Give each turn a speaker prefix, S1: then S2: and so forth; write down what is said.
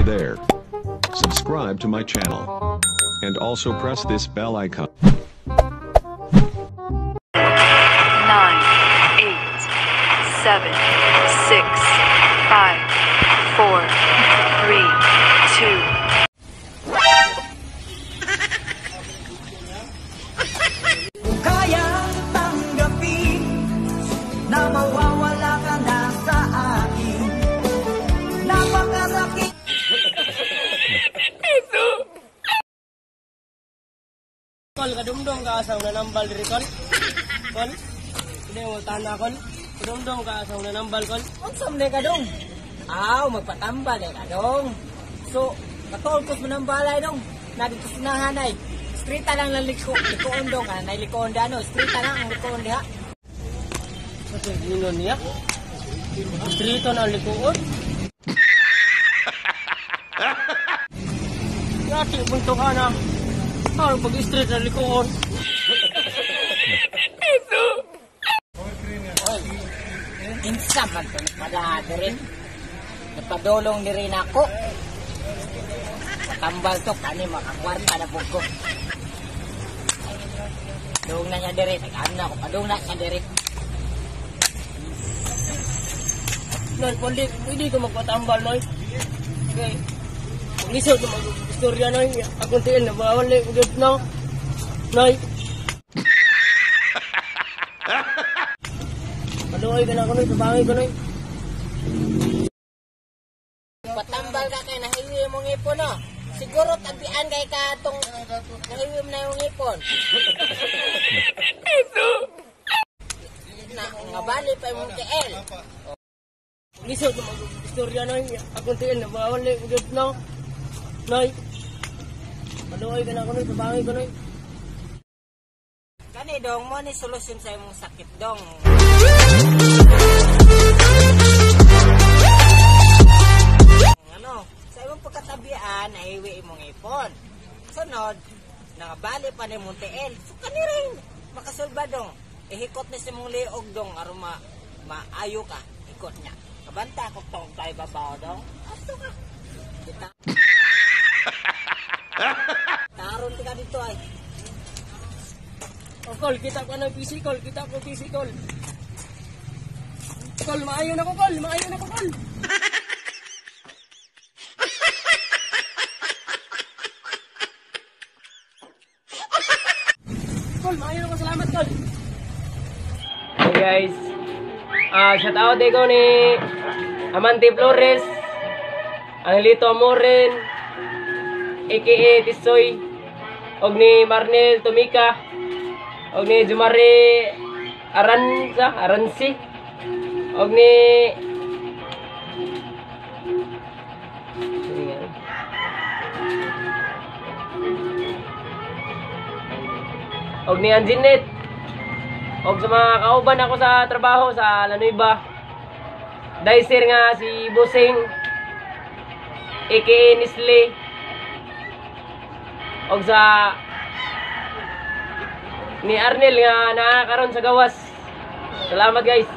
S1: Hey there. Subscribe to my channel. And also press this bell icon.
S2: 9, 8, 7, 6, 5, 4, 3, 2,
S3: Kol, kadumdum ka asaw na nambal diri kol. Kol, hindi mo tanda kol. Kadumdum ka asaw na nambal kol.
S2: Unsam na ka dong? Aw, magpatambal na ka dong. So, katolkos mo ng balay dong. Nagito sinahanay. Streeta lang lang liko, likoon dong. Anay likoon da no. Streeta lang ang likoon diha.
S3: Kasi ginon niya. Trito na likuod. Yati, bunto ka na. Parang pag-street na likuod.
S2: Insa man to napadaan rin. Napadulong ni rin ako. Tambal to, kani makakwarta na po ko. Doong na niya dire, nag-ano na ako, padung na siya dire.
S3: Noy, pwede, ko magpatambal, Noy. Okay. Kung lisod na mag-istorya, Noy. Akong tiin na bawal na yung na. Noy. Maluoy ka na ako, Noy. Tabangay ko, Noy.
S2: Patambal ka kay nahiwi mong ipon no. Siguro tabian kay ka tong nahiwi mo na yung ipon. na nga bali pa yung KL.
S3: Lisod na mag-istorya, Noy. Akong tiin na bawal na yung na. Noy. Maluoy ka na ako, Noy. Tabangay ko, Noy.
S2: Kani dong mo ni solusyon sa imong sakit dong. Ano, sa imong pagkatabian nahiwi imong ipon. Sunod, nakabali pa ni mong TL. So kani rin makasulba dong. Ihikot ni si mong liog dong aron ma maayo ka ikot niya. Kabanta ko tong tayo babaw dong. Asto ka. Kita. Taron ti ka dito ay.
S3: O, Kol, kita ko ng PC, Kol. Kita ko PC, Kol. Kol, maayo na ko, Kol. Maayo na ko, Kol. Kol, maayo na ko. Salamat, Kol. Hey, guys. Ah, shout out ko ni Amante Flores, Angelito Amoren, aka Tisoy, og ni Marnel Tomika, og ni Jumare Aranza, Aransi, og ni og ni Anjinet og sa mga kauban ako sa trabaho sa Lanuiba Dicer nga si Busing aka Nisle og sa ni Arnel nga nakakaroon sa gawas. Salamat guys